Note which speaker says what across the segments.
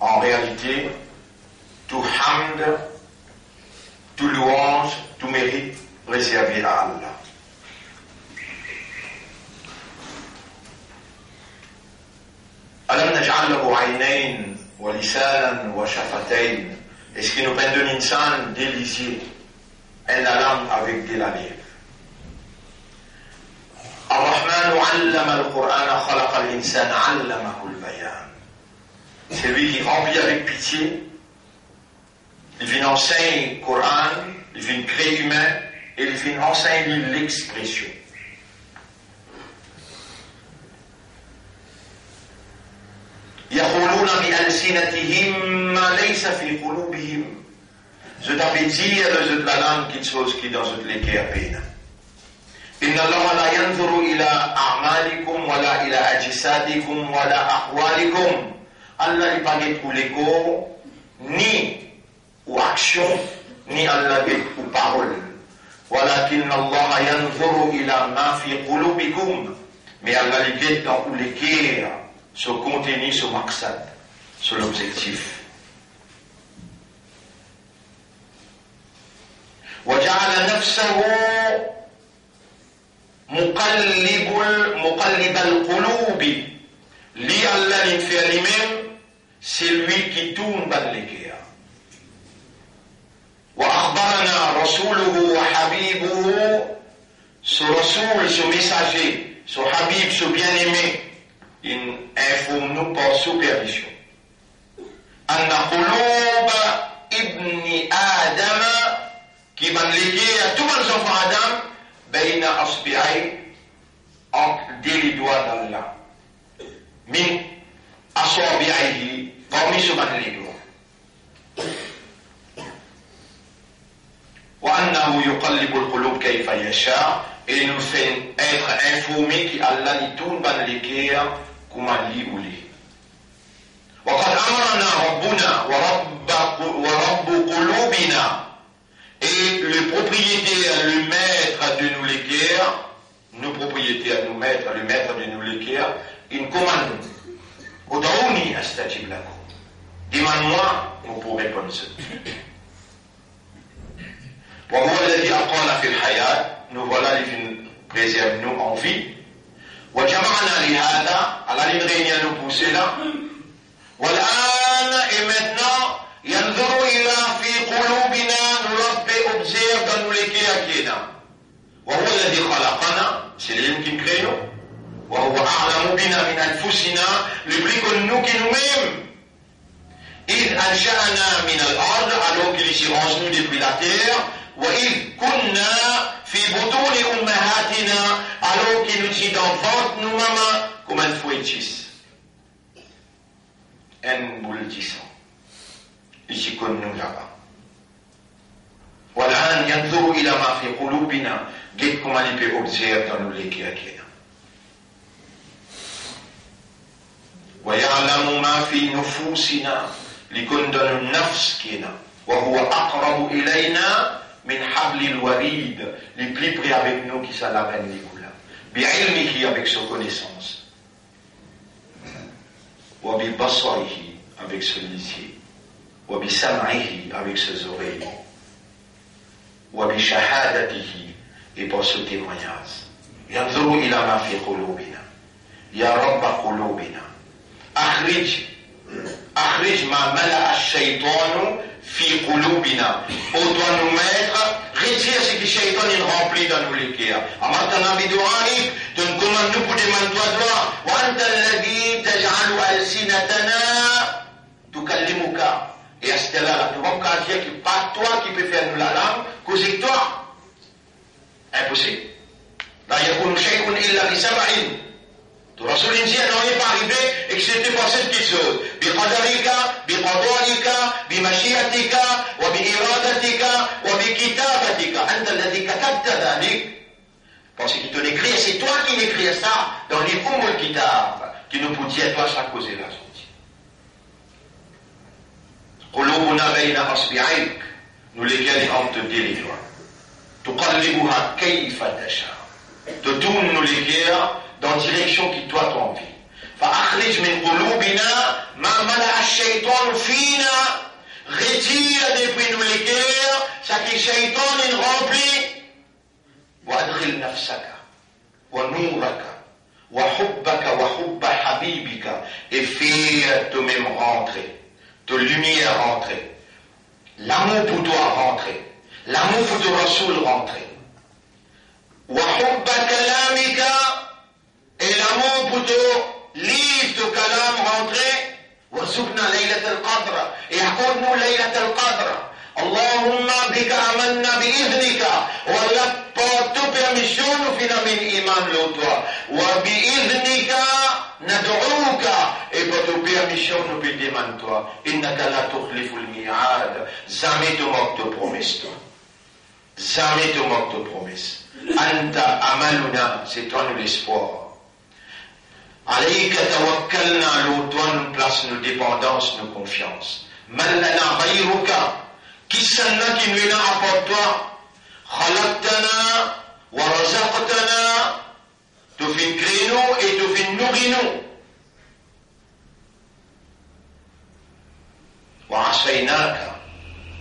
Speaker 1: En réalité, tout hamd, tout louange, tout mérite réservé à Allah. Est-ce qu'il nous prend de l'insan des lisiers, et la langue avec des lanières الرحمن علم القرآن خلق الإنسان علمه البيان C'est lui qui remplit avec pitié. Il vient enseigner le Coran, il vient créer humain et il vient enseigner l'expression. يقولون بألسنتهم ما ليس في قلوبهم Je t'avais dit, de la langue, quelque chose qui dans le cœur peine. إن الله لا ينظر إلى أعمالكم ولا إلى أجسادكم ولا أحوالكم. الله يبغي تقولكو ني أو أكشن ني الله بيكو ولكن الله ينظر إلى ما في قلوبكم. مي الله يبغي تقولكير سو كونتيني سو مقصد سو لوبجيكتيف. وجعل نفسه مقلب مقلب القلوب li Allah ne fait lui-même c'est lui qui tourne dans les cœurs وأخبرنا رسوله وحبيبه ce رسول ce messager ce habib ce bien-aimé il informe nous par supervision أن قلوب ابن آدم qui van les cœurs tout le monde enfant Adam بين أصبعي ديري دوا دالا. من اصابعه قميص مهريدو وأنه يقلب القلوب كيف يشاء. et nous fait être informés qu'Allah dit tout le monde l'équerre comme on dit ou وقد أمرنا ربنا ورب ورب قلوبنا et le propriétaire, le maître de nous les cœurs, nos propriétaires, nos maîtres, le maître de nous les cœurs, une commande. Odaouni astajib lakum. Demande-moi, vous pourrez répondre. وهو الذي أقال في الحياة nous voilà les préserve nous en vie وجمعنا لهذا على l'idrenia nous pousser là والآن et maintenant ينظر إلى في قلوبنا نربي observe dans nous les كينا وهو الذي خلقنا c'est lui qui crée nous وهو أعلم بنا من أنفسنا le plus que nous qui nous-mêmes إذ أنشأنا من الأرض alors qu'il s'y range nous depuis la terre وإذ كنا في بطون أمهاتنا alors qu'il nous dit dans ventre nous maman comme un fouettis un boule بشكل نجابة والآن ينظروا إلى ما في قلوبنا. قد كما لبي أبزير تنوليك أكيد ويعلم ما في نفوسنا. لكن النفس كنا وهو أقرب إلينا من حبل الوريد لبلي بري avec nous qui s'en arène les بعلمه avec sa connaissance. وببصره avec son lycée وبسمعه avec ses oreilles وبشهادته et par ce témoignage ينظر إلى ما في قلوبنا. يا رب قلوبنا أخرج أخرج ما ملأ الشيطان في قلوبنا. Mettre. Retire ce que shaitan il remplit dans nos cœurs أمرتنا بدعائك تنكم النبو لمن تدعى وأنت الذي تجعل ألسنتنا تكلمك et à ce là tu vas me dire que pas toi qui peux faire nous la langue que c'est toi impossible لا يكون شيء إلا بسبع رسول الإنسان n'aurait pas arrivé et que c'était pas cette petite chose بقدرك بقضائك بمشيئتك وبإرادتك وبكتابتك أنت الذي كتبت ذلك parce qu'il te l'écrit c'est toi qui l'écris ça dans les Umm al-Kitab qui nous peut dire toi ça causer la sortie قلوبنا بين أصبعيك nous lesquels entre tes doigts تقلبها كيف تشاء te tourne nous les cœurs dans la direction qui toi t'envie فأخرج من قلوبنا ما ملأ الشيطان فينا retire depuis nous les cœurs ce que الشيطان remplit وأدخل نفسك ونورك وحبك وحب حبيبك et fais toi-même rentrer de lumière rentrer l'amour pour toi rentrer l'amour pour ton Rasoul rentrer وحب كلامك et l'amour pour ton livre ton kalam rentrer وارزقنا ليلة القدر يعقدنا ليلة القدر اللهم بك آمنا بإذنك. ولقد تبرم شرفنا من إيمان لطوة وبإذنك ندعوك. إبتوبيا من شرف بالإيمان لطوة إنك لا تخلف الميعاد. زامت مكت بروميس زامت مكت بروميس. أنت أملنا ستون الإسفور عليك توكلنا لطوة بلاس نو ديبندانس نو كونفيانس. من لنا غيرك؟ kişennetin vela apatta halaktana ve razaktana tufikrinu e tufinnuginu ve asaynaka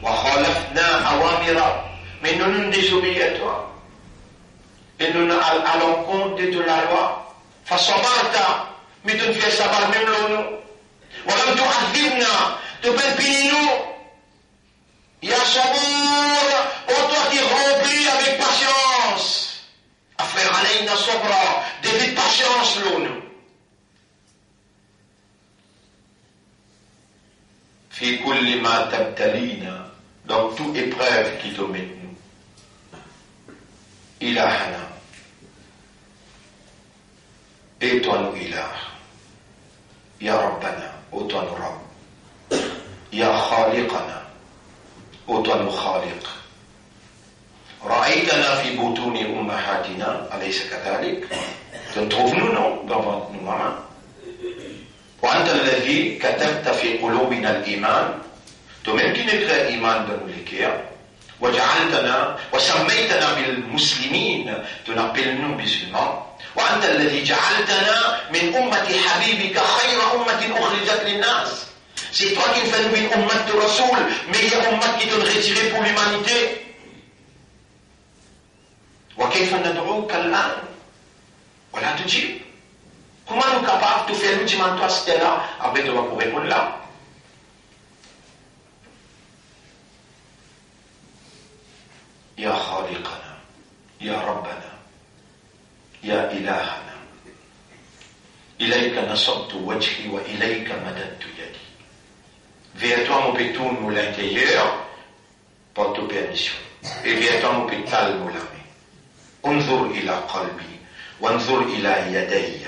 Speaker 1: ve halafna avamira menunun disobiyetwa et nous à l'encontre de la loi فصبرت مثل في صبر من لونو ولم تعذبنا تبين Ya ô toi qui remplis avec patience, affaire alayna sobra, devez patience l'une. Fi kulli ma tabtalina, dans toute épreuve qui te met nous. Ilahana, et toi nous ilah, Ya Rabbana, ô toi nous Ya Khaliqana, اوتون خالق. رأيتنا في بطون أمهاتنا أليس كذلك؟ تنتظرون devant وأنت الذي كتبت في قلوبنا الإيمان تمكن الإيمان dans وجعلتنا وسميتنا بالمسلمين تنقلنا مسلمان وأنت الذي جعلتنا من أمة حبيبك خير أمة أخرجت للناس. C'est toi qui fais une ummat de Rasoul, meilleure ummat qui donne retiré pour l'humanité. وكيف ندعوك الآن Comment nous capables de faire l'ultime toi c'était là avec toi pour répondre là يا خالقنا يا ربنا يا إلهنا إليك نصبت وجهي وإليك مددت يدي Mon pétoun mon l'intérieur par ta permission. Et mon pétale mon l'ami. انظر إلى قلبي وانظر إلى يدي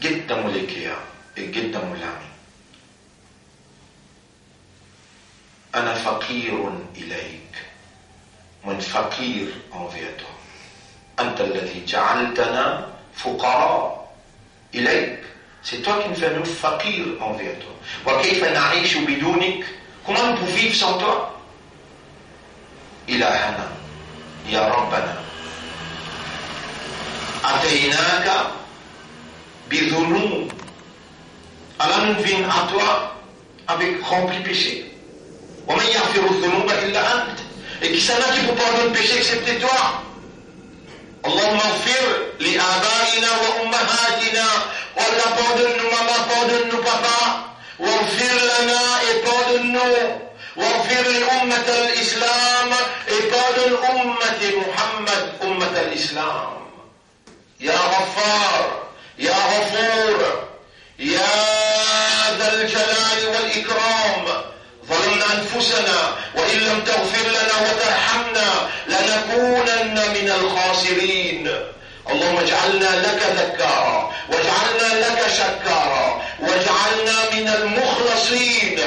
Speaker 1: جدا ملكيا جدا ملامي أنا فقير إليك من فقير envers أنت الذي جعلتنا فقراء إليك C'est toi qui nous fais nous fakir envers toi. وكيف نعيش بدونك Comment nous pouvons vivre sans toi إلهنا يا ربنا أتيناك بذنوب Alors nous venons à toi avec rempli péché. ومن يغفر الذنوب إلا أنت Et qui s'en a qui peut pardonner le péché excepté toi اللهم اغفر لآبائنا وأمهاتنا maman pardonne-nous papa واغفر لنا pardonne-nous واغفر لأمة الإسلام et pardonne أمة محمد أمة الإسلام. يا غفار يا غفور يا ذا الجلال والإكرام. ظلمنا أنفسنا وإن لم تغفر لنا وترحمنا لنكونن من الخاسرين. اللهم اجعلنا لك ذكارا واجعلنا لك شكارا واجعلنا من المخلصين.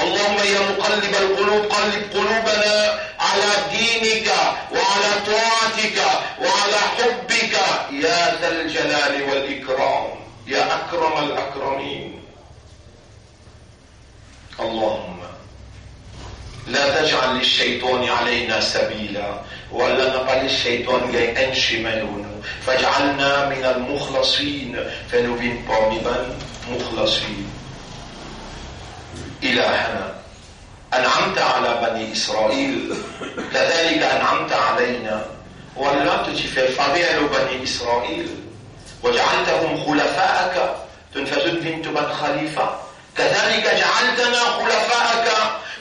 Speaker 1: اللهم يا مقلب القلوب قلب قلوبنا على دينك وعلى طاعتك وعلى حبك. يا ذا الجلال والإكرام يا أكرم الأكرمين. اللهم لا تجعل للشيطان علينا سبيلا ولا نقل الشيطان ملونه فاجعلنا من المخلصين. فنبين بامبا مخلصين. إلهنا أنعمت على بني إسرائيل. كذلك أنعمت علينا. ولا تجفر فبيع بني إسرائيل. وجعلتهم خلفاءك. تنفذون بنت بن خليفة. كذلك جعلتنا خلفاءك.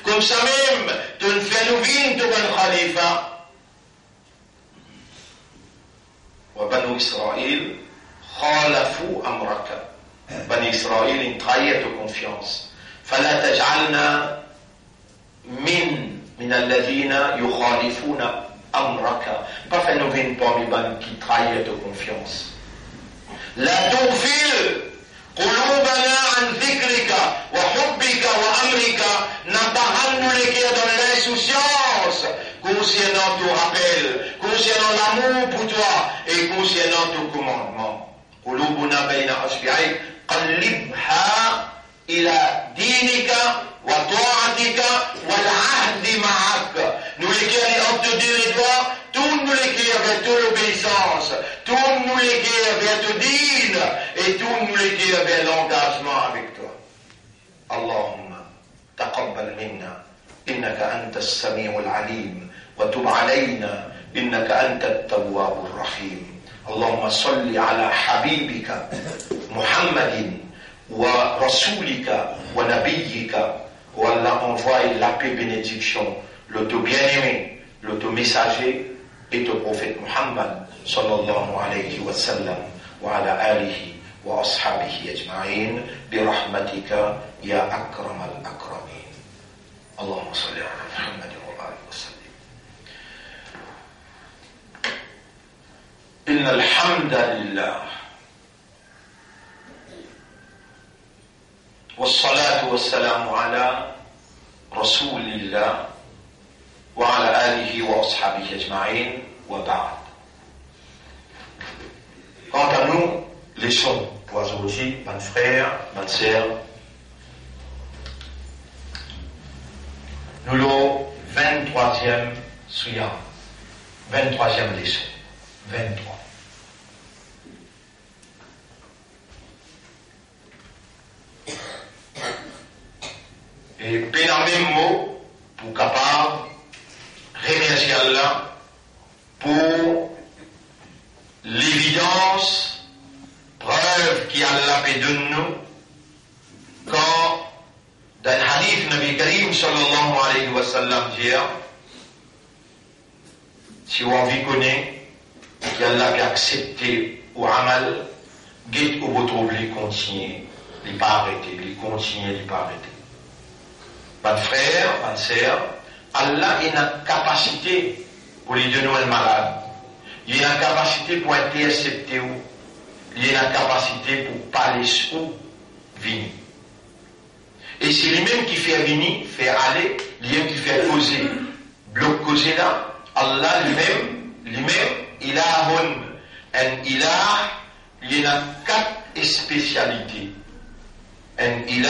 Speaker 1: كم سميم تنفذ بنت بن خليفة. وبنو إسرائيل خالفوا أمرك. بني إسرائيل انتهيت confiance فلا تجعلنا من من الذين يخالفون أمرك. Pas faire nous parmi qui trahit de لا تغفل قلوبنا عن ذكرك وحبك وأمرك نتهن لك dans l'insouciance concernant ton rappel concernant l'amour pour toi et concernant ton commandement قلوبنا بين أصبعيك قلبها إلى دينك وطاعتك والعهد معك entre Dieu et toi tourne-nous les cœurs vers ton obéissance tourne-nous les cœurs vers ton dîne et tourne-nous les cœurs vers l'engagement avec toi اللهم تقبل منا إنك أنت السميع العليم وتب علينا إنك أنت التواب الرحيم اللهم صل على حبيبك محمد ورسولك ونبيك والله envoie la paix bénédiction le tout bien-aimé le tout messager le prophète Muhammad sallallahu alayhi wa sallam وعلى آله وأصحابه أجمعين برحمتك يا أكرم الأكرمين. اللهم صل على محمد وآله وسلم. إن الحمد لله والصلاة والسلام على رسول الله وعلى آله وأصحابه أجمعين وبعد Quant à nous, laissons pour aujourd'hui, mon frère, ma sœur, nous le 23e Suyam, 23e leçon, 23. Et peine même mot pour capable remercier Allah pour l'évidence, preuve qu'Allah peut donner nous quand dans le hadith Nabi Karim sallallahu alayhi wa sallam dit si on vit connaît qu'Allah a accepté ou amal, guette ou vous trouvez continuer, il pas arrêter, il continue, il pas arrêter. Mon frère, ma sœur, Allah a une capacité pour les donner le malade. Il a une capacité pour intercepter où. Il a une capacité pour parler où venir. Et c'est lui-même qui fait venir, fait aller, lui-même qui fait causer. Bloc causer là, Allah lui-même, lui-même, il a un, il a, il a quatre spécialités. Un il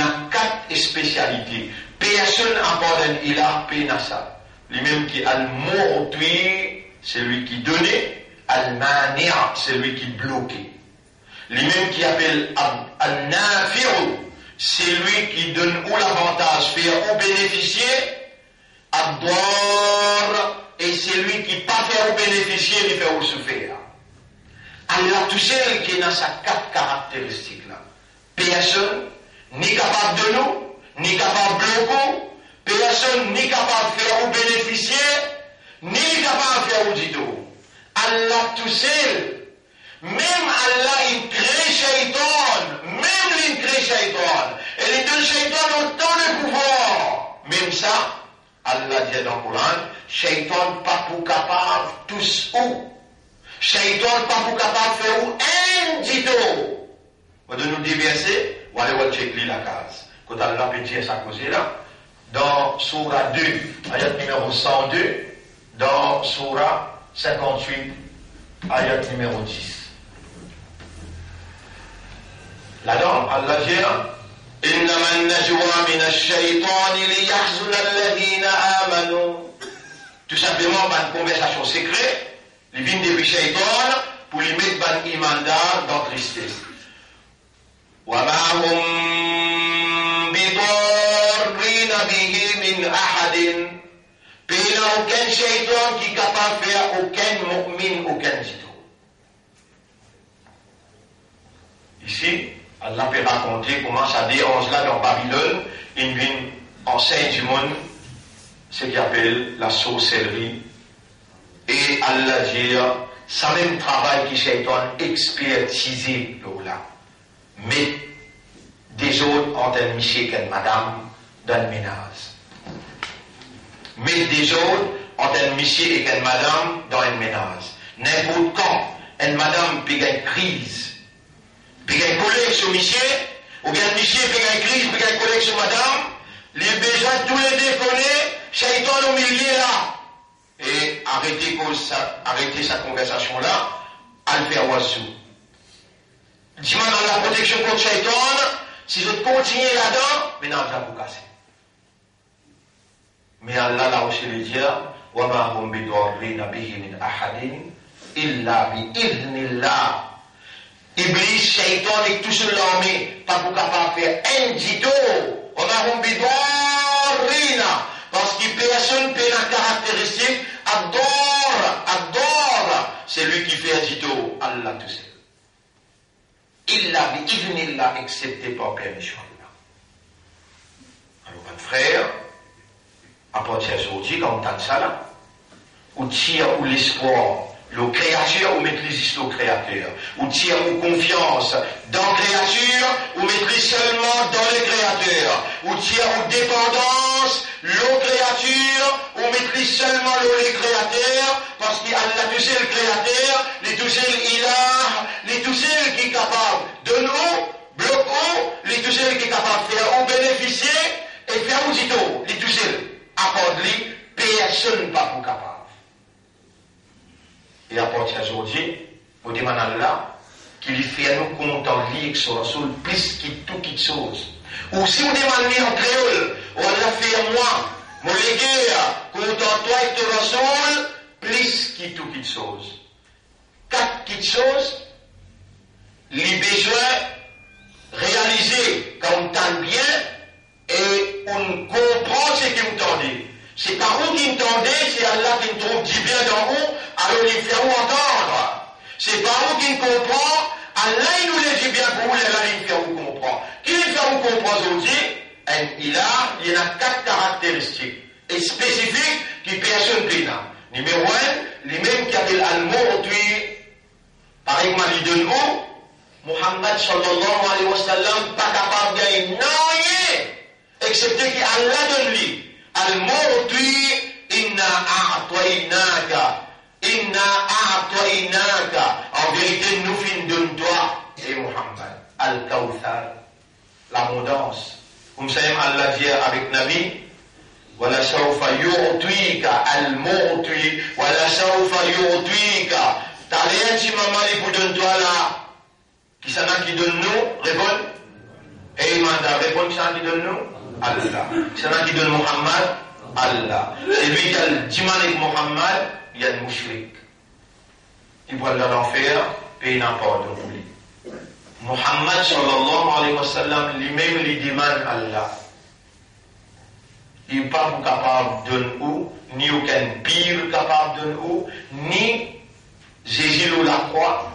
Speaker 1: a quatre spécialités. Personne abandonne, il a pénassa. Lui-même qui a le mot c'est lui qui donnait, al-mania, c'est lui qui bloquait. Lui-même qui appelle al-nafiru, c'est lui qui donne ou l'avantage, faire ou bénéficier, ad et c'est lui qui pas faire ou bénéficier, ni faire ou souffrir. Allah tout seul qui a sa quatre caractéristiques là. Personne, ni capable de nous, ni capable de bloquer, personne ni capable de faire ou bénéficier, ni capable de faire ou du tout. Allah tout seul, même Allah il crée shaitan, même il crée shaitan, et les deux shaitans ont tant de pouvoir. Même ça, Allah dit dans le Coran, shaitan pas pour capable tous ou. Shaitan pas pour capable faire ou un du tout. On nous la case Quand Allah peut dire ça cause là, dans Surah 2, ayat numéro 102, dans Surah 58, ayat numéro 10. Là-dedans, Allah dit إنما النجوى من الشيطان ليحزن الذين آمنوا tout simplement par une conversation secrète, les vignes depuis Shaitan, pour lui mettre ban imanda dans tristesse. وما هم بضارين به من أحد بين aucun shaitan qui est capable de faire aucun mu'min, aucun zito. Ici, Allah peut raconter comment ça dérange là dans Babylone, une ville enseigne du monde, ce qu'il appelle la sorcellerie. Et Allah dit, ça même travail qui shaitan expertisé là. Mais des autres ont un monsieur qu'une madame dans le ménage. Mais des autres ont un monsieur et qu'une madame dans un ménage. N'importe quand, une madame peut une crise, peut une collègue sur monsieur, ou bien monsieur peut une crise, peut une collègue sur madame, les besoins tous les déconner, shaitan au milieu là. Et arrêter, arrêter sa conversation là, à le oiseau. Dis-moi dans la protection contre Shaitan, si je continue là-dedans, maintenant je vais vous casser. Mais Allah l'a aussi le dire, وَمَا هُمْ بِضَرِّينَ بِهِ مِنْ أَحَدٍ إِلَّا بِإِذْنِ اللَّهِ Iblis, Shaitan et tout seul l'armée, pas pour capable faire un dito. وَمَا هُمْ بِضَرِّينَ Parce que personne peut la caractéristique, adore, adore, c'est lui qui fait un dito, Allah tout seul. Illa bi excepté par permission d'Allah. Alors, mon frère, à partir d'aujourd'hui, quand on ça là, ou tire l'espoir, le créature ou maîtrise le créateur, ou tire ou confiance dans créature ou maîtrise seulement dans le créateur, ou tire ou dépendance, le créature ou maîtrise seulement le créateur, parce qu'il a seul le créateur, les il a, les seul qui est capable de nous, bloquons, les qui est capable de faire ou bénéficier et faire tout, les tout seul, apporte lui, personne pas capable. Et à partir d'aujourd'hui, vous demandez à Allah qu'il fait nous content lire sur Rasoul plus que tout toute chose. Ou si vous demandez en créole, on l'a fait moi, mon légué, content toi et ton Rasoul, plus que tout toute chose. Quatre petites choses, les besoins réalisés quand on bien et on comprend ce que vous tendez. C'est pas vous qui entendez, c'est Allah qui me trouve du bien dans vous, alors fait vous entendre. C'est pas vous qui me comprend, Allah il nous le dit bien pour vous, Allah il fait vous comprendre. Qui il fait vous comprendre aujourd'hui? Il a, il y a quatre caractéristiques et spécifiques qui personne ne Numéro un, les mêmes qui appellent Al-Murtui, par exemple, il donne où Muhammad sallallahu alayhi wa sallam, pas capable de gagner rien, excepté qu'Allah donne lui. المعطي إنا أعطيناك إنا أعطيناك En vérité, nous finissons de toi, et Muhammad, Al-Kawthar, l'abondance. Vous savez, Allah dit avec Nabi, ولسوف يعطيك المعطي ولسوف يعطيك T'as rien si maman il vous donne toi là Qui s'en a qui donne nous Réponds. Et il m'a dit, réponds qui s'en a qui donne nous Allah. C'est là qui donne Muhammad Allah. C'est lui qui a le diman Muhammad, il y a le mouchrik. Il voit dans l'enfer, et il n'a pas de. Muhammad sallallahu alayhi wa sallam, lui-même, lui demande Allah. Il n'est pas capable de nous, ni aucun pire capable de nous, ni Jésus la croix,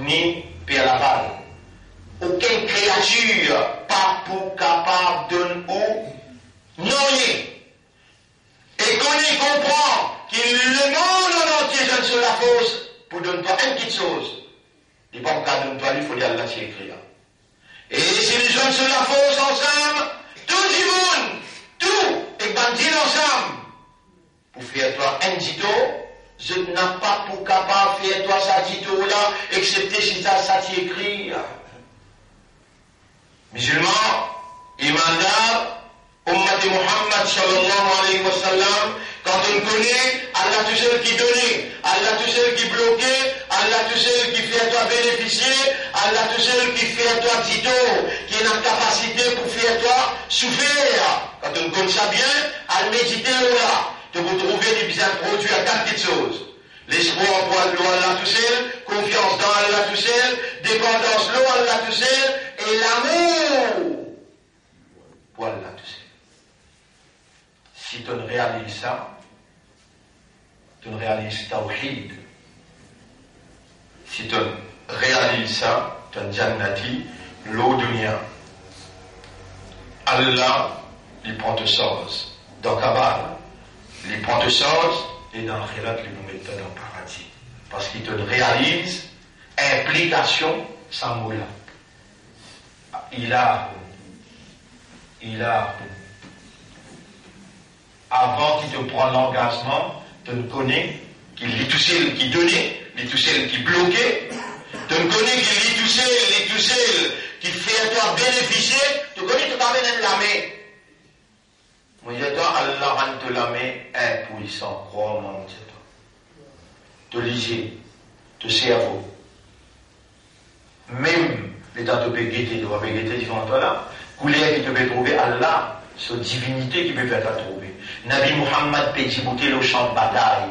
Speaker 1: ni Père la aucune créature pas pour capable de nous noyer. Et qu'on y comprend que le monde entier donne sur la fausse pour donner toi une petite chose. Il pas qu'à donner toi, il faut dire Allah c'est écrit. Et si les gens sur la fausse ensemble, tout le monde, tout, et bandit ensemble, pour faire toi un dito, je n'ai pas pour capable de faire toi ça dito là, excepté si ça, ça écrit musulmans, imandars, Ummat Muhammad sallallahu alayhi wa sallam, quand on connaît Allah tout seul qui donnait, Allah tout seul qui bloquait, Allah tout seul qui fait à toi bénéficier, Allah tout seul qui fait à toi tito, qui a la capacité pour faire à toi souffrir. Quand on connaît ça bien, à méditer là. de vous trouver des biens produits à quatre petites choses. L'espoir pour Allah tout seul, confiance dans Allah tout seul, dépendance l'eau Allah tout seul, et l'amour pour Allah tout seul. Si tu ne réalises ça, tu ne réalises tawhid. Si tu réalises ça, tu as jannati, l'eau dunya. Allah, il prend te sauce. Dans Kabbalah, il prend te sauce et dans l'akhirat, il nous met dans le paradis. Parce qu'il te réalise implication sans moula. Il a, il a, avant qu'il te prenne l'engagement, tu ne connais qu'il est tout seul qui donnait, est tout seul qui bloquait, tu ne connais qu'il est tout seul, est tout seul qui fait à toi bénéficier, tu connais tout à fait la. Dois Allah rendre la main impuissant, crois-moi, mon Dieu. De liser, de cerveau. Même les dates de guetter, de guetter devant toi là, couleur qui peut trouver Allah, cette divinité qui peut faire trouver. Nabi Muhammad peut djibouter le champ de bataille.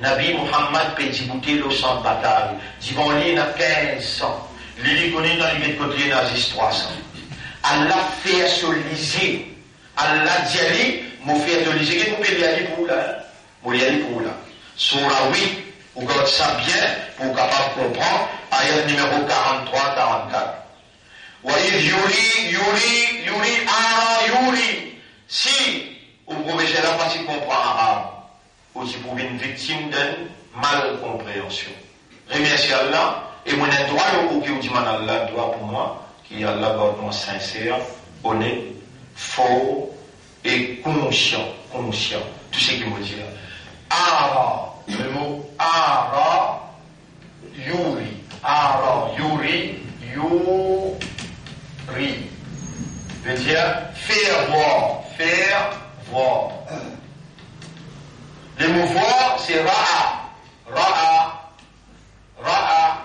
Speaker 1: Nabi Muhammad peut djibouter le champ de bataille. Lui, il a 15 ans. Lui, connaît dans les côtés nazis 300. Allah fait se liser. Allah dit à lui, mon fait de liser, qu'est-ce que vous aller pour là? Vous aller pour là. Surah 8, vous gardez ça bien pour capable comprendre. Ayat numéro 43, 44. وإذ يري يري يري ara yuri. Si vous pouvez la partie comprend arabe, ou si vous pouvez une victime d'une malcompréhension. Remerciez Allah, et mon droit au qui vous dit Allah, droit pour moi, qui est Allah moi sincère, honnête, faux et conscient, conscient. Tout ce me dit là. Ara, le mot ara, yuri, ara, yuri, yuri veut dire faire voir, faire voir. Le mot voir, c'est ra'a, ra'a, ra'a,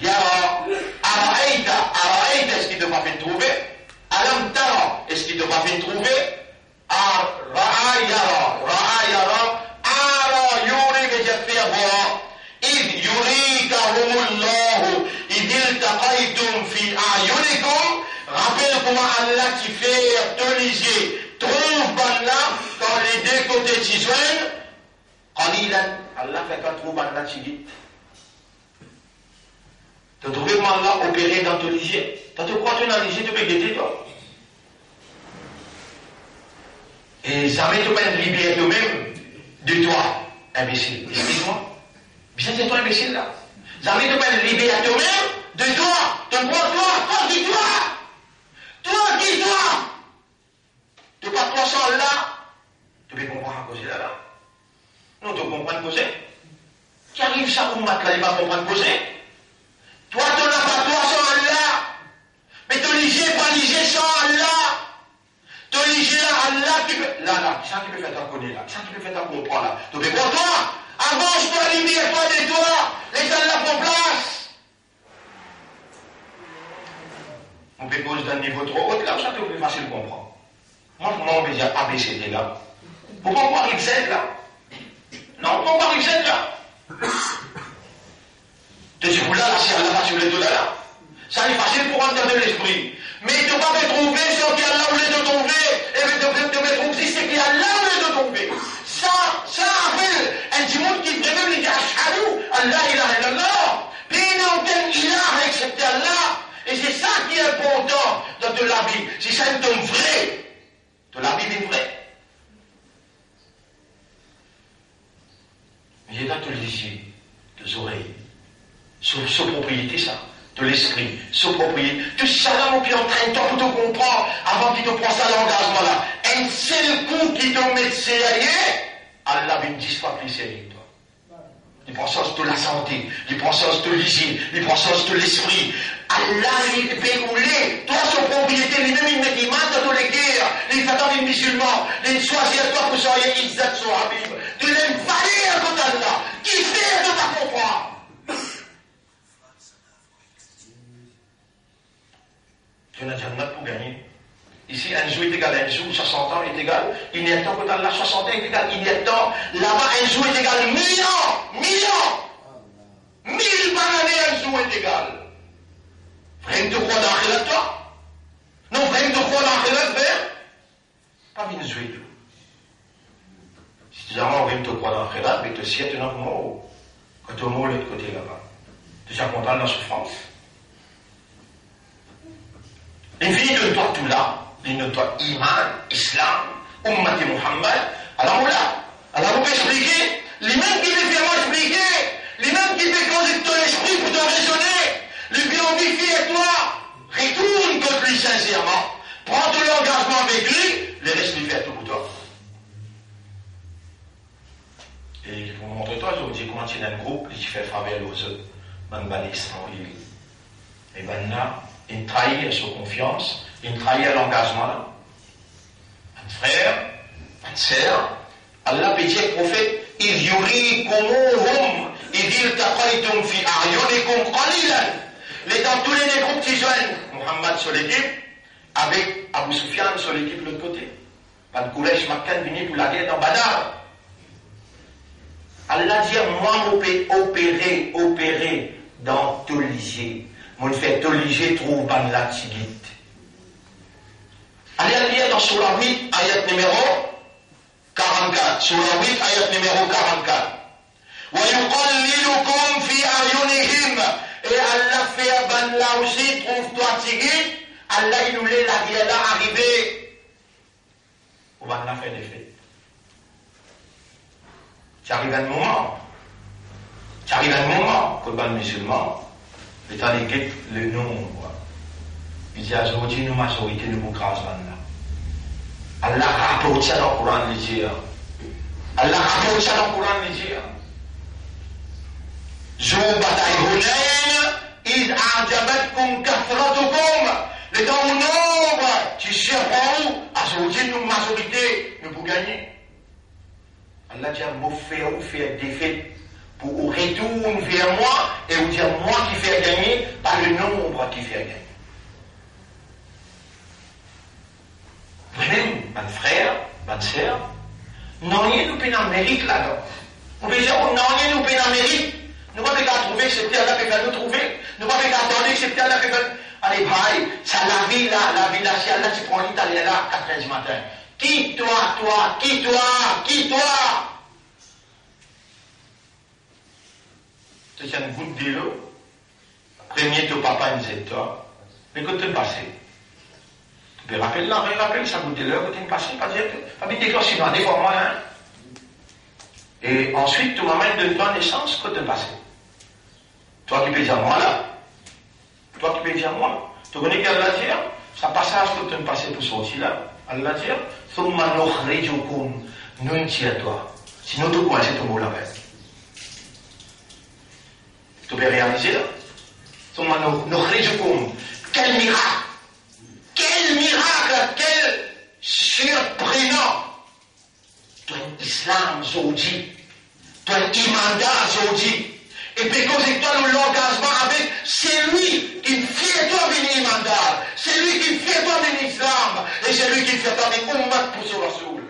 Speaker 1: yara, araïta, araïta, est-ce qu'il ne pas fait trouver? Alam tara, est-ce qu'il ne pas fait trouver Ra'a, yara, ra'a, yara, ara, yuri, veut dire faire voir. إذ يريكهم الله إذ التقيتم في أعينكم Rappelle comment Allah qui fait te trouve là quand les deux côtés s'y joignent. Qalilan, Allah fait qu'un trouve Allah qui Tu trouves comment Allah opéré dans ton lycée Tu te crois dans le lycée, tu peux guetter toi Et jamais tu peux libérer toi-même de toi, imbécile. Excuse-moi. Bien, c'est toi imbécile là. Jamais tu peux libérer toi-même de toi. Tu crois toi, toi, dis-toi. Toi, dis-toi Tu pas toi sans là, tu peux comprendre à cause de là. Non, tu comprends causer. Qui arrive ça pour là, il va comprendre causer. Toi, tu pas toi sans Allah. Mais tu liger, pas liger sans Allah. Tu liger là, Allah qui peut. Là, là, ça qui peut faire ta connaître là. Ça qui peut faire ta comprendre là. Tu peux pour toi. Avance-toi, libère-toi de toi. Laisse Allah pour place. On peut poser d'un niveau trop haut, là, ça c'est plus facile comprendre. Moi, je m'en vais dire ABCD là. Pourquoi voir Z là? Non, pourquoi voir Z là Tu dis, là, là, c'est là, sur les deux là. Ça est facile pour entendre l'esprit. Mais tu ne vas pas trouver ce qu'il y a là où les deux tomber. Et tu me trouver ce qu'il y a là où les deux tomber. Ça, ça appelle un monde qui vraiment dit Ashhadu, Allah ilaha illallah. Puis il n'y a aucun ilah excepté Allah. Et c'est ça qui est important dans de la vie. Si ça est un vrai, de la vie est vrai. Mais il y a te les les oreilles, sous, propriété, ça, de l'esprit, sous propriété. Là, mon pied en train de te comprendre, avant qu'il te prenne ça l'engagement là. Un seul coup qui te met sérieux, Allah va me plus sérieux il prend sens de la santé, prend sens de l'usine, prend sens de l'esprit. Allah, il rouler. Toi, son propriété, les mêmes, il des mains dans les guerres, les fatans des musulmans, les choisir toi pour soyez Izzat Habib. Tu l'aimes valer à côté d'Allah. Qui fait de ta comprendre? Tu n'as jamais pour gagner. Ici, un jour est égal à un jour, 60 ans est égal, il y a temps que là, 60 ans est égal, il y a temps, là-bas, un jour est égal, 1000 ans, 1000 ans, 1000 par année, un jour est égal. Vraiment de croire dans la toi Non, vraiment de croire dans la frère Pas bien jouer tout. Si tu as envie de croire dans la mais tu tu n'as pas mort. Quand tu mort l'autre côté là-bas. Tu es content de la souffrance. Et de toi tout là notre iman, islam, ummat Muhammad. Alors là, alors on peut expliquer, les mêmes qui fait vraiment expliquer, les mêmes qui fait causer ton esprit pour te raisonner, le glorifie et toi, retourne contre lui sincèrement, prends ton engagement avec lui, le reste lui fait tout pour toi. Et pour montrer toi, je vous dis comment tu es un groupe qui fait faveur aux autres, man ban Et ben là, une trahie à sa confiance, une trahie à l'engagement. Un frère, une sœur, Allah peut dire prophète, il yuri kumuhum, il dit fi aryunikum qalilan. Les dans tous les groupes qui joignent Muhammad sur l'équipe, avec Abu Sufyan sur l'équipe de l'autre côté. Quand Quraysh Makkan venait pour la guerre dans Badar. Allah dit, moi, opérer, opérer dans tous les Mon fait tout lycée trouve pas la tigite. Allez lire dans Surah 8, ayat numéro 44. Surah 8, ayat numéro 44. ويقللكم في أعينهم et Allah fait ben là aussi trouve-toi tigit Allah il nous la vie là arriver on va la faire des faits tu arrives à un moment tu arrives à un moment que ben musulman étant donné le nombre, il dit ah, aujourd'hui, nous majorité, nous là. Allah ah, a apporté dans le Coran le dire. Hein. Allah ah, a apporté dans le Coran le dire. Jour hein. bataille Hunayn, kathratukum. Le temps au nombre, tu cherches où? Aujourd'hui, nous majorité, nous pour gagner. Allah dit, vous faire ou faire pour retourner vers moi et vous dire moi qui fais gagner, pas le nombre qui fait gagner. Vraiment, mon frère, ma soeur, non, il nous pas mérite là-dedans. On peut dire, non, il nous pas mérite? Nous ne pouvons pas trouver ce terre-là que nous trouver. Nous ne pouvons pas attendre ce terre-là que Allez, bye, ça la vie là, la vie là, si Allah, tu prends l'italien là, 4 h du matin. Qui toi, toi, qui toi, qui toi? Tu as une goutte d'eau, premier ton papa nous dit toi, mais quand tu es passé, tu peux rappeler là, rappelle ça goutte d'eau, quand tu es passé, pas dire, pas dire que sinon, des fois, moi, hein. Et ensuite, tu m'amènes de toi naissance quand tu es passé. Toi qui peux dire moi là, toi qui peux dire moi, tu connais qu'Allah dit, ça passage que tu es passé pour sortir là, Allah dit, ثم نخرجكم ننتي à toi. Sinon, tu coinces ton mot là-bas. Tu peux réaliser là Quel miracle Quel miracle Quel surprenant Toi, islam, Zodi. Toi, imanda, Zodi. Et puis, quand toi l'engagement avec, c'est lui qui fait toi venir imandar. C'est lui qui fait toi venir islam. Et c'est lui qui fait toi venir ummat pour ce rasoul.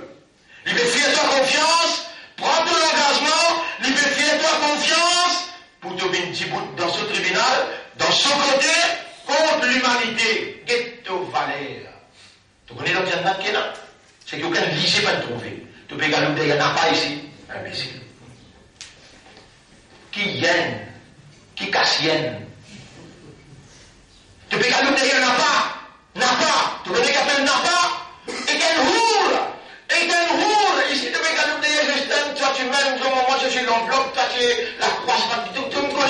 Speaker 1: Il veut faire toi confiance, prends ton engagement, il veut faire toi confiance, pour te dans ce tribunal, dans son côté, contre l'humanité. Ghetto Valère. Tu connais Jannat qui est là? C'est qu'aucun lycée pas trouver. Tu peux gagner, il n'y en a pas ici. Imbécile. Qui yen Qui casse yen Tu peux gagner, il n'y en a pas? N'a pas. Tu connais qu'appelle n'a pas? Et quel roule? Et quel Tu m'aimes, moi je suis l'enveloppe, toi tu es la croissance,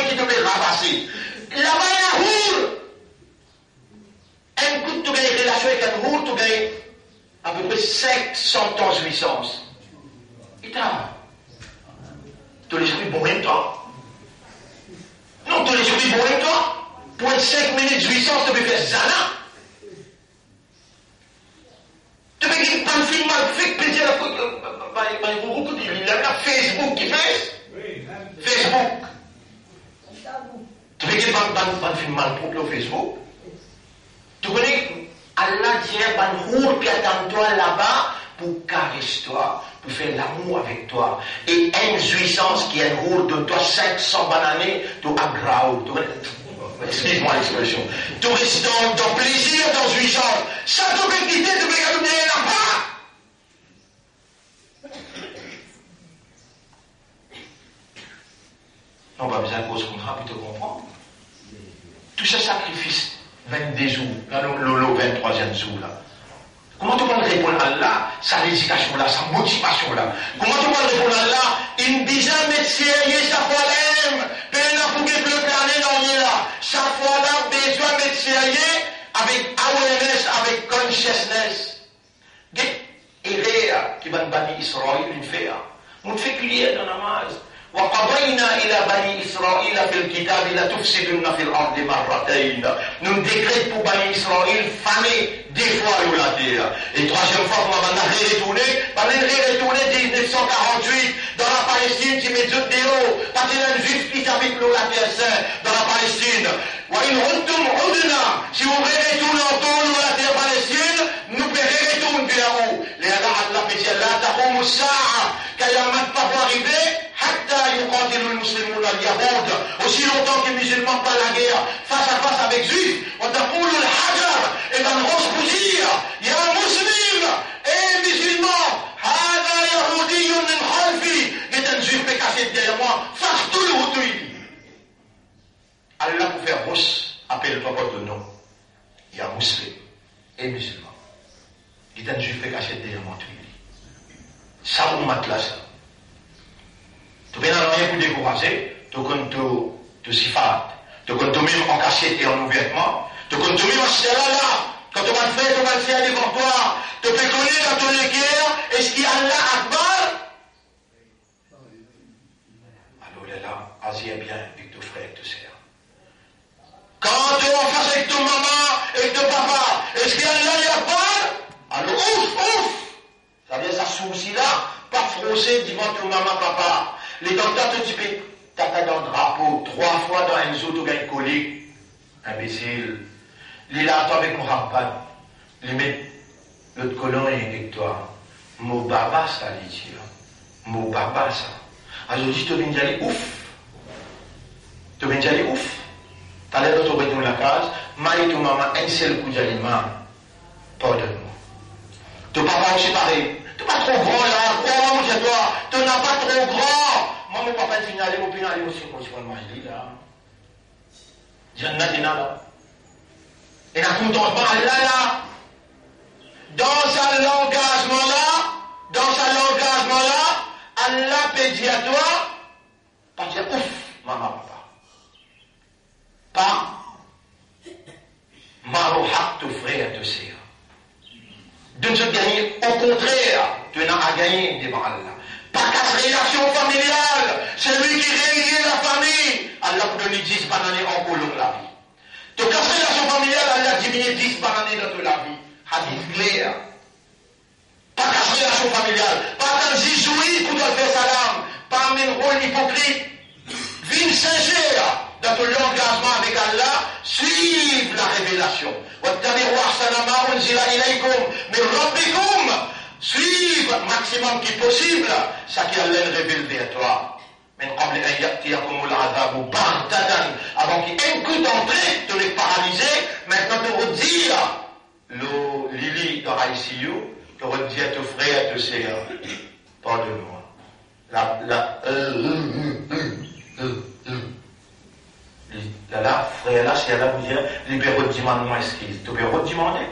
Speaker 1: qui devait ramasser. Là-bas, il y a roule. Un coup, gagnes relation avec un roule, tu gagnes à peu près 500 ans de puissance. Et t'as. Tu l'esprit bon même toi. Non, tu l'esprit bon même toi. Pour être 5 minutes de puissance, tu peux faire zana. Tu peux faire un film mal plaisir à il y a Facebook fait. Facebook. Tu veux qu'il pas un film mal propre au Facebook? Tu connais Allah entière, ban roule qui attend toi là-bas pour caresser toi, pour faire l'amour avec toi. Et une jouissance qui est roule de toi 500 bananes, tu aggrave, excuse-moi l'expression, dans, dans plaisir, dans. Ça, tu peux quitter, tu peux gagner là-bas. On va de cause contrat te comprendre. Tout ce sacrifice, 22 jours, le 23e jour là. Comment tu peux répondre à Allah, sa hésitation là, sa motivation là Comment tu peux répondre à Allah Il me disait, mais sérieux, sa foi là, peine à pouvoir le planer là. Là, besoin d'être sérieux avec awareness, avec consciousness. Et rire qui va banni Israël, une fait. On fait cuillère dans la namaz. وقضينا إلى بني إسرائيل في الكتاب لتفسدن في الأرض مرتين nous décrète pour Bani Israël famé deux fois la terre et troisième fois on va retourner on va retourner 1948 dans la Palestine qui met deux déos parce qu'il y a un juif qui habite la terre sainte dans la Palestine وإن عدتم عدنا si vous retournez en tourne la terre Palestine nous pouvons retourner vers vous لأن الله لا تقوم الساعة كيامات pas arriver حتى يقاتل المسلمون اليهود aussi longtemps que les musulmans pas la guerre, face à face avec juifs, on t'a ben, le hajar, et dans le il y a un musulman, et musulman, hada khalfi, un juif qui derrière moi, face. Allah pour faire rousse, appelle-toi nom. Il y a musulman et musulman. Il est un juif qui derrière moi. Ça, on tu viens rien pour décourager, tu comptes tu sifat, tu comptes même en cachette et en ouvertement, tu comptes même en là là, quand tu vas le faire, tu vas le faire devant toi, tu peux connaître dans ton équerre, est-ce qu'il y a Allah Akbar Alors là, Asie est bien avec ton frère et ton sœur. Quand tu es en face avec ton maman et ton papa, est-ce qu'il y a Allah Akbar Alors ouf, ouf Ça vient ça souci là, pas froisser devant ton maman, papa. Les docteurs te disent, t'as dans le drapeau, trois fois dans un zoo, tu gagnes colique. Imbécile. Les là, avec mon rapat. Les mettre l'autre colon est avec toi. Mon baba, ça, les dire. Mon baba, ça. Alors, je dis, tu viens d'aller ouf. Tu viens d'aller ouf. T'as l'air de te dans la case. Maï, ton maman, un seul coup d'aliment. Pardonne-moi. Ton papa aussi pareil. Tu n'es pas trop grand là, crois-moi, chez toi. Tu n'es pas trop grand. Moi, mon papa est signalé, mon père est aussi pour le mahdi là. Jannat là. Et la contentement Allah là. Dans sa l'engagement là, dans sa l'engagement là, Allah peut dire à toi, pas dire ouf, maman, papa. Pas, marouhak, ton frère, te sert de ne se gagner. Au contraire, tu n'as à gagner devant Allah. Pas qu'à relation familiale, celui qui réunit la famille, Allah peut donner 10 bananes en couleur la vie. De casse relation familiale, Allah diminue 10 bananes dans toute la vie. Hadith clair. Pas qu'à relation familiale. Pas comme j'y jouis pour faire salam, pas mes rôles hypocrites. Vive sincère dans ton engagement avec Allah, suive la révélation. Mais suive maximum qui possible ce qui Allah révèle vers toi. Mais avant qu'un coup d'entrée te les paralyser, maintenant te redire, l'eau Lily dans ICU, J'aurais dit à te frère, à te sœur, pardonne-moi. La, la, euh, euh, euh, là, là, frère, là, c'est là, vous dire, libérez le demandement esquisse. Tu peux redemander.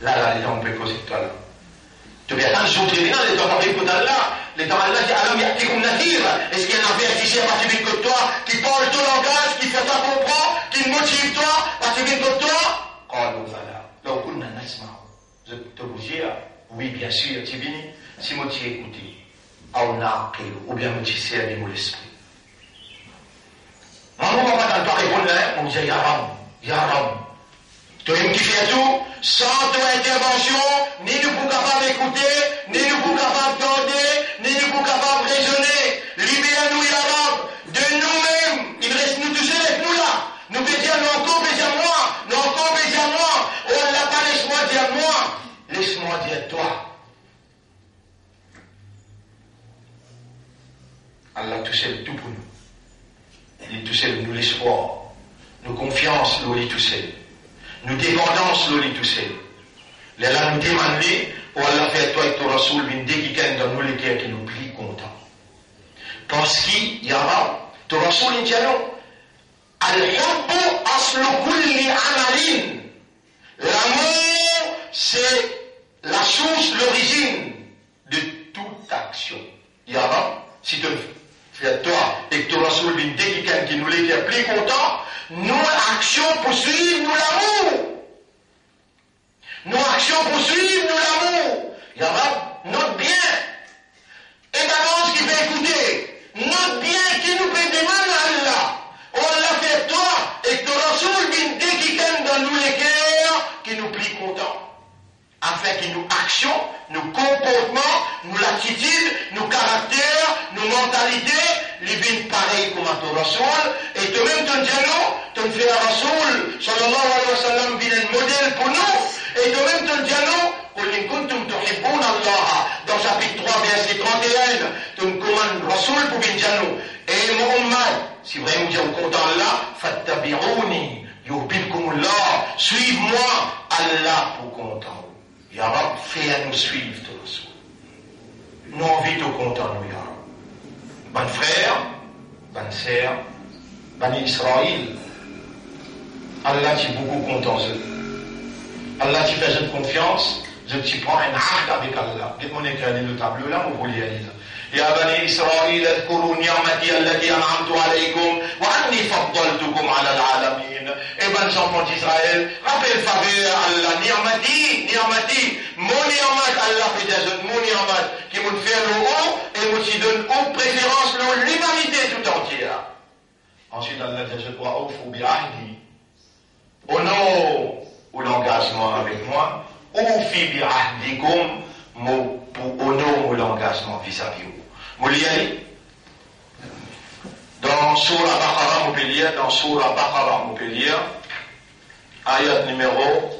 Speaker 1: Là, là, les gens, on peut poser toi, là. Tu peux attendre, je vous ajouter, là, les gens, on peut poser là. Les gens, là, c'est alors, il y a qui qu'on dire. Est-ce qu'il y a un vertige parti vite que toi, qui parle ton langage, qui fait toi comprendre, qui motive toi, parti vite que toi? Oh, Quand on va là, là, on n'a pas de Je te vous dire, oui bien sûr tu viens si moi tu écouté ou bien moi tu sais mon l'esprit Mamu Muhammad al-Baqi pun on disait Ya Rab, Ya Rab. Tu as tout, sans ton intervention, ni nous pouvons capables d'écouter, ni nous pouvons capables d'entendre, ni nous pouvons capables de raisonner. Libère-nous, Ya Rab, de nous-mêmes. Il reste nous tous avec nous là. Nous pédions, nous encore, à moi, nous encore, à moi. Oh, la pas laisse-moi dire moi. fait toi. Allah tout seul tout pour nous. Il tout seul nous l'espoir, nous confiance, l'oli tout seul. Nous dépendance, l'oli tout seul. Les là nous demander, pour Allah faire toi et ton Rasoul, vin déguiquer dans nous les cœurs qui nous plient content. Parce qu'il y aura, ton Rasoul, il dit non. Al-hubbu. L'amour, c'est la source, l'origine de toute action. Il y aura, si tu fais toi et que tu reçois une quelqu'un qui nous l'est plus content, nos actions poursuivent nous l'amour. Nos actions poursuivent nous l'amour. Il y aura notre bien. Et d'avance qui fait écouter, notre bien qui nous fait demander à Allah. On l'a fait toi et que tu reçois une quelqu'un dans nous les cœurs qui nous plie content afin que nos actions, nos comportements, nos attitudes, nos caractères, nos mentalités, les viennent pareils comme à ton Rasoul, et toi-même ton dialogue, ton frère Rasoul, sallallahu alayhi wa sallam, vient un modèle pour nous, et toi-même ton dialogue, قل إن كنتم تحبون الله dans chapitre 3 verset 31 ton commande Rasoul pour bin dialogue et Muhammad si vraiment vous êtes content là fattabi'uni yuhibbukumullah suive-moi Allah pour content Ya Rab, fais à nous suivre, ton Rasoul. Nous envie de content, nous, Ya Rab. Bon frère, bonne sœur, bon Israël, Allah t'y beaucoup content, Allah t'y fait confiance, je t'y prends un acte avec Allah. Dites-moi, le tableau là, vous voulez aller là. يا بني إسرائيل اذكروا نعمتي التي أنعمت عليكم وأني فضلتكم على العالمين ben, enfants d'Israël, rappelle faveur Allah, ni'mati, ni'mati, mon ni'mat, Allah fait des mon ni'mat, qui me fait le haut et me donne haute préférence l'humanité tout entière. Ensuite, Allah dit, je crois, au fou bi'ahdi, honor ou l'engagement avec moi, ou fi bi'ahdikum, pour honor ou l'engagement vis-à-vis vous. Mouliani, dans Surah Baqarah, lire, dans Surah Baqarah, lire, ayat numéro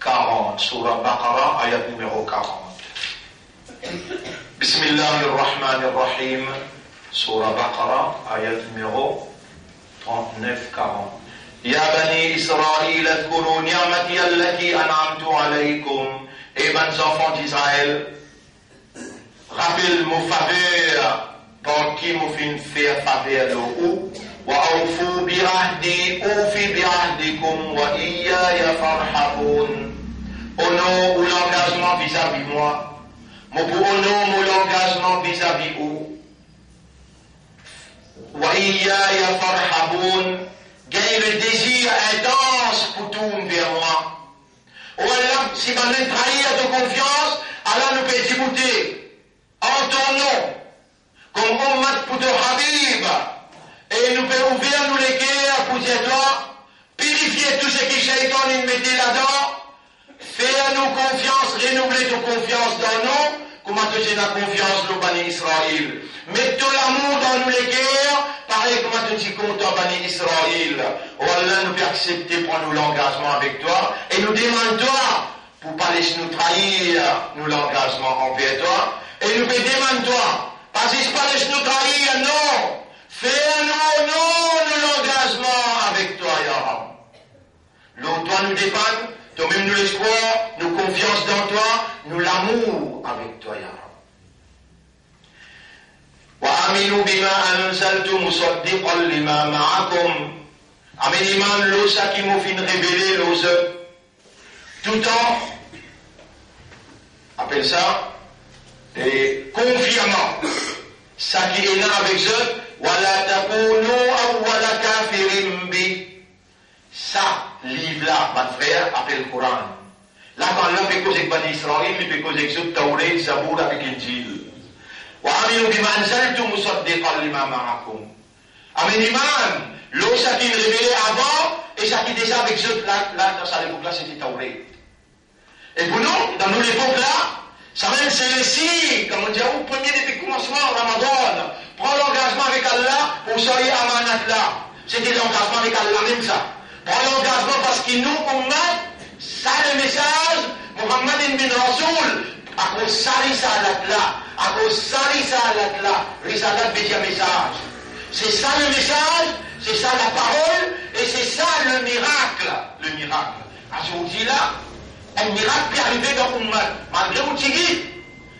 Speaker 1: 40, Surah Baqarah, ayat numéro 40. Bismillahirrahmanirrahim, Surah Baqarah, ayat numéro 39-40. يا بني إسرائيل اذكروا نعمتي التي أنعمت عليكم Et bons enfants d'Israël, rappelle mon faveur qui nous fin faire faveur wa ahdi l'engagement vis-à-vis moi mon pour l'engagement vis-à-vis vous wa iyaya farhabun gagne le désir intense pour tourner moi. Ou alors si vis-à-vis confiance alors nous peut en ton nom comme Ummat pour ton Habib, et nous peut ouvrir nous les cœurs pour toi, purifier tout ce qui shaitan nous mettait là-dedans, faire nous confiance, renouveler ton confiance dans nous, Comment as la confiance dans Bani Israël? Mets ton l'amour dans nous les cœurs, pareil comment tu es content Bani Israël? Oh Allah nous peut accepter prendre nous l'engagement avec toi. Et nous demande toi pour pas laisser nous trahir nous l'engagement envers toi. Et nous peut demander toi pas si pas laisser nous trahir non fais-nous non nous l'engagement avec toi Ya L'autre toi nous dépend toi-même nous l'espoir, nous confiance dans toi, nous l'amour avec toi, Ya Rab. وآمنوا بما أنزلت مصدقا لما معكم Amen iman l'osa qui m'a fait révéler l'osa. Tout en, appelle ça, et confirmant, ça qui est là avec eux, ولا تكونوا أول كافر به ça, livre-là, mon frère, appelle le Coran. Là, quand Allah fait cause avec Bani Israël, il fait cause avec Zut, Tauret, Zabour, avec Injil. وعملوا بما أنزلت مصدقا لما معكم. Amen, Iman, l'eau, ça qui est révélé avant, et ça qui est déjà avec Zut, là, là, dans cette époque-là, c'était Tauret. Et pour nous, dans nous l'époque-là, ça le signe, comme on dit, au premier depuis le commencement, Ramadan, prends l'engagement avec Allah pour soyez amanat là. C'était l'engagement avec Allah, même ça. Prends l'engagement parce qu'il nous, met ça le message, Muhammad bin Rasoul, ako sa risalat la, ako sa risalat la, risalat veut dire message. C'est ça le message, c'est ça la parole, et c'est ça le miracle. Le miracle. À ce moment-là, Ummah, malgré où tu dis,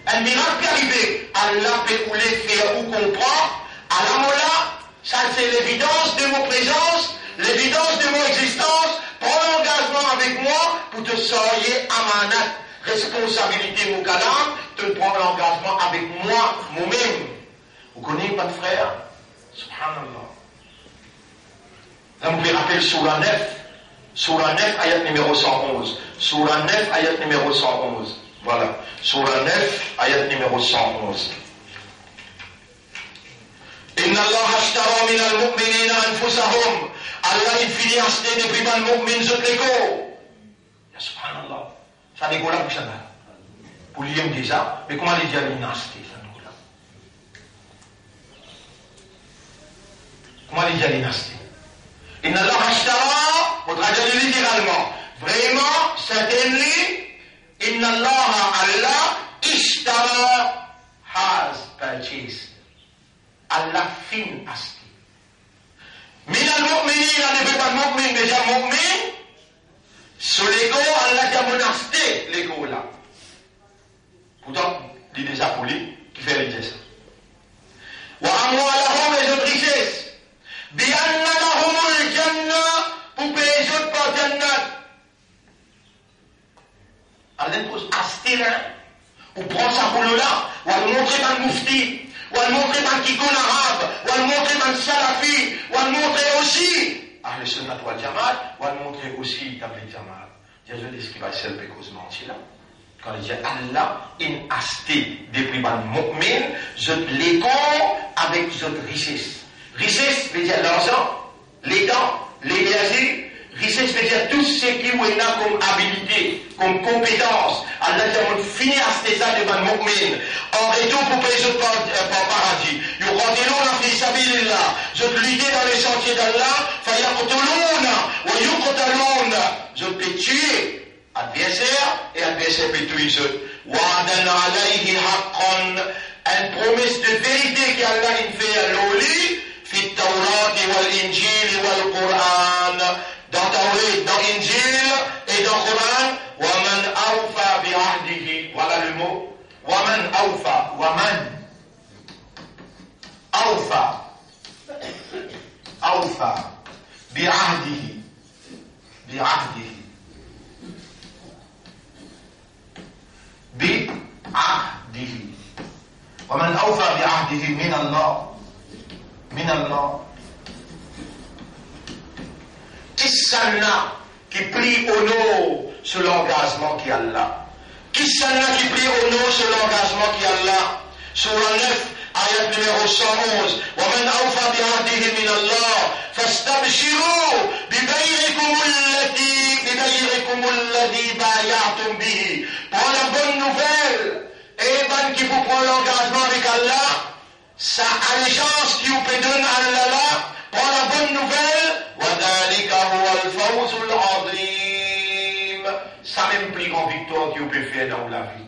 Speaker 1: un miracle peut arriver. Allah peut ou les faire ou comprendre, à la mola, ça c'est l'évidence de mon présence, l'évidence de mon existence, prends l'engagement avec moi pour te sortir amanat, responsabilité mon kalam, te prendre l'engagement avec moi, moi-même. Vous connaissez pas de frère? Subhanallah. Là, vous pouvez rappeler Surah 9. Surah 9, ayat numéro 111. Surah 9, ayat numéro 111. Voilà. Surah 9, ayat numéro 111. إن الله اشترى من المؤمنين أنفسهم Allah il finit acheter des prix المؤمن زوت لكو يا سبحان الله ça n'est pas pour ça pour l'IM déjà mais comment les gens ils acheter ça n'est pas comment les gens ils acheter إن الله اشترى Littéralement. Vraiment, certainly, Inna Allah, Allah, ishtara has purchased. Allah fin aski. Min al-mu'minin, on ne fait pas mu'min, déjà mu'min. Sur l'ego, Allah t'a monasté l'ego là. Pourtant, il est déjà pour lui qui fait le geste. Wa amwalahum et de richesse. Bi anna lahum al-jannah pour payer les autres par jannat. Allah pose acheter là, ou prend sa boulot là, ou à montrer dans le moufti. والموقف عن كيكون عرب والموقف عن سلفي والموقف aussi أهل السنة والجماعة والموقف aussi tabli jamal Jésus dit ce qui va se faire cause là quand il dit Allah in acheté depuis ban mu'min je l'éco avec cette richesse richesse veut dire l'argent les dents l'énergie Richesse veut dire tout ce qui est là comme habilité, comme compétence. Allah a fini à ce ça devant mu'min. En retour pour payer ce paradis. Yuqatiluna fi sabilillah. Je lutter dans les sentiers d'Allah. Fayaqtuluna wa yuqtaluna. Je peux tuer adversaire et adversaire peut tuer ceux. Wa'adan alayhi haqqan. Une promesse de vérité qu'Allah fait à l'oli. في التوراة والإنجيل والقرآن dans Injil et dans وَمَنْ أَوْفَى بِعَهْدِهِ Voilà le. وَمَنْ أَوْفَى وَمَنْ أَوْفَى أَوْفَى بِعَهْدِهِ. بِعَهْدِهِ. بِعَهْدِهِ. وَمَنْ أَوْفَى بِعَهْدِهِ من الله. من الله. s'en qui prie au nom sur l'engagement qui a là Qui s'en qui prie au nom sur l'engagement qui a là Sur la 9, ayat numéro 111. وَمَنْ أَوْفَى بِعَهْدِهِ مِنَ اللَّهِ فَاسْتَبْشِرُوا بِبَيْعِكُمُ الَّذِي بِبَيْعِكُمُ الَّذِي بَايَعْتُمْ بِهِ Pour la bonne nouvelle, et ben qui vous prend l'engagement avec Allah, sa allégeance qui vous peut donner à Allah, pour la bonne nouvelle, ça m'implique en victoire que vous pouvez faire dans la vie.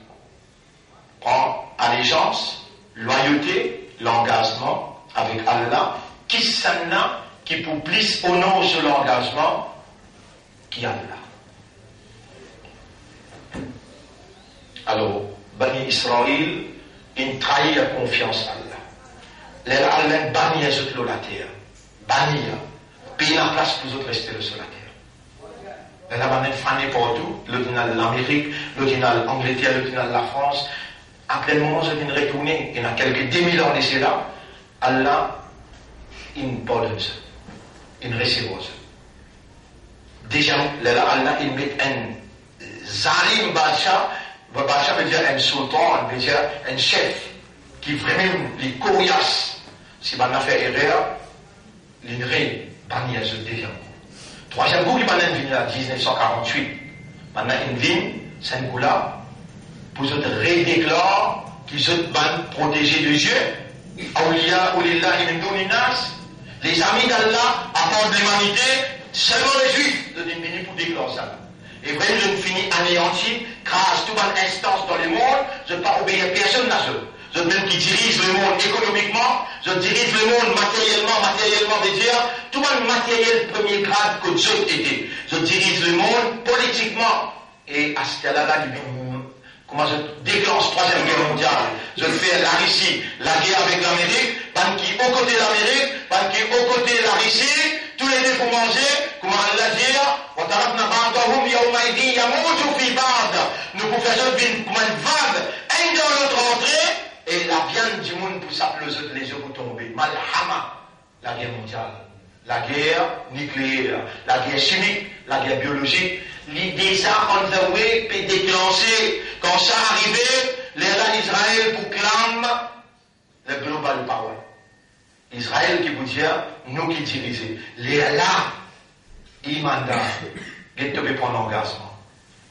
Speaker 1: Prends allégeance, loyauté, l'engagement avec Allah, qui s'anna, qui pour plus au nom sur l'engagement, qui Allah. Alors, Bani Israël, il trahit la confiance à Allah. L'Allemagne bannit les la terre. Bannir. Payer la place pour les autres rester sur la terre. Elle a même fané partout. L'autre dans l'Amérique, l'autre dans l'Angleterre, l'autre dans la France. Après le moment, je viens de retourner. Il y a quelques 10 000 ans d'ici là. Allah, il pardonne ça. Il. Déjà, là, Allah, il met un zalim bacha. Bacha veut dire un sultan, veut dire un chef qui vraiment les coriaces. Si on a fait erreur, l'INRE, à ce devient. Troisième coup qui m'a venu en 1948. Maintenant, une un coup là, pour se redéclare qu'ils sont protégés de Dieu. Awliya, Ulillah, Nas. Les amis d'Allah, à de l'humanité, seulement les juifs de diminuer pour déclarer ça. Et vraiment, je ne finis anéanti, grâce à toute instance dans le monde, je ne pas obéir personne là je même qui dirige le monde économiquement, je dirige le monde matériellement, matériellement dédié, tout le matériel premier grade que Dieu était. Je dirige le monde politiquement. Et à ce cas-là, comment je déclenche la troisième guerre mondiale. Je fais la Russie, la guerre avec l'Amérique, parce qui aux côtés de l'Amérique, parce qui aux côtés de la Russie, tous les deux pour manger, comment Allah dit, nous pouvons faire une vague, un dans l'autre entrée, et la viande du monde pour s'appeler les yeux pour tomber. Malhama, la guerre mondiale, la guerre nucléaire, la guerre chimique, la guerre biologique, l'idée ça on the way peut déclencher. Quand ça arrivait l'État d'Israël proclame le global power. Israël qui vous dit nous qui dirigeons là il mandat il te prendre l'engagement.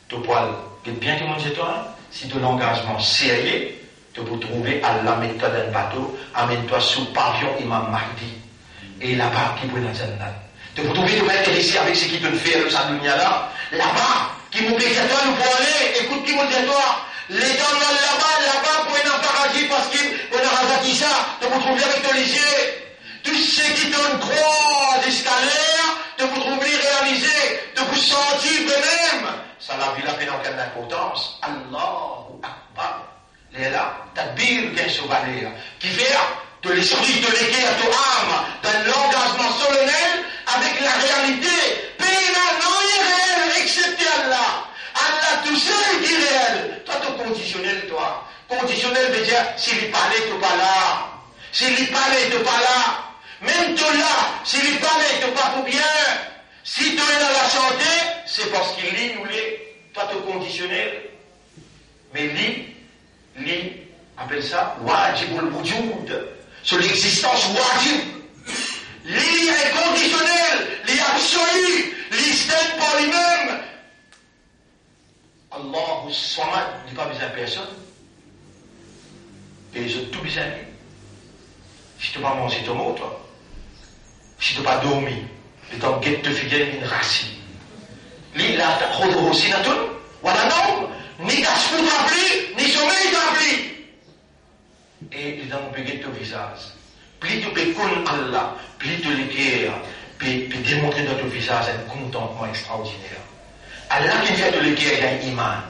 Speaker 1: Tu peux bien que mon toi si tu l'engagement sérieux tu peux trouver à la méthode d'un bateau amène-toi sous pavillon imam Mahdi et là-bas qui peut dans tu peux trouver de mettre ici avec ce qui te fait le salut là là-bas qui m'ont dit toi nous pour aller écoute qui m'ont dit toi? Les gens là-bas là-bas pour aller en paradis parce qu'ils pour aller ça tu peux trouver avec ton lycée tout ce qui donne croix d'escalier de vous trouver réalisé, de vous sentir vous-même. Ça n'a plus la peine en quelle importance. Allahu Akbar. Qu'un chevalier, qui fait de l'esprit de léguer à ton âme d'un engagement solennel avec la réalité. Péna non excepté Allah. Allah tout seul est réel. Toi, tu conditionnel, toi. Conditionnel veut dire, s'il parlé, tu pas là. S'il parlé, tu pas là. Même toi là, s'il parlé, tu pas pour bien. Si tu es dans la santé, c'est parce qu'il lit ou les, toi te conditionnel. Mais lit, lit, appelle ça wajibul wujud. Sur l'existence wajib. Lit est conditionnel, lit absolu, lit pour lui-même. Allah Samad n'est pas besoin de personne. Et ils ont tout besoin Si tu vas manger ton mot, toi si tu pas dormi, le temps que tu fais une racine. Li la ta'khudhu sinatun wa la nawm, ni kasfu t'appli, ni sommeil. Peut ton visage. Plus tu peux Allah, plus tu le guerres, puis démontrer dans ton visage un contentement extraordinaire. Allah qui fait de le guerre, il a un iman.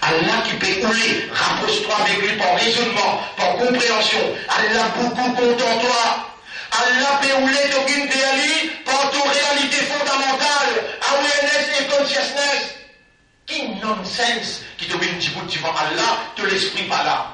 Speaker 1: Allah qui peut ouler, rapproche-toi avec lui par raisonnement, par compréhension. Allah beaucoup content toi. Allah peut ouler d'aucune déali par ton réalité fondamentale, awareness et consciousness. Qui nonsense qui te met un petit bout devant Allah, te l'esprit pas là.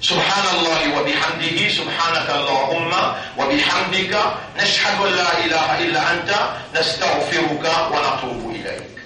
Speaker 1: سبحان الله وبحمده سبحانك اللهم وبحمدك نشهد أن لا إله إلا أنت نستغفرك ونتوب إليك.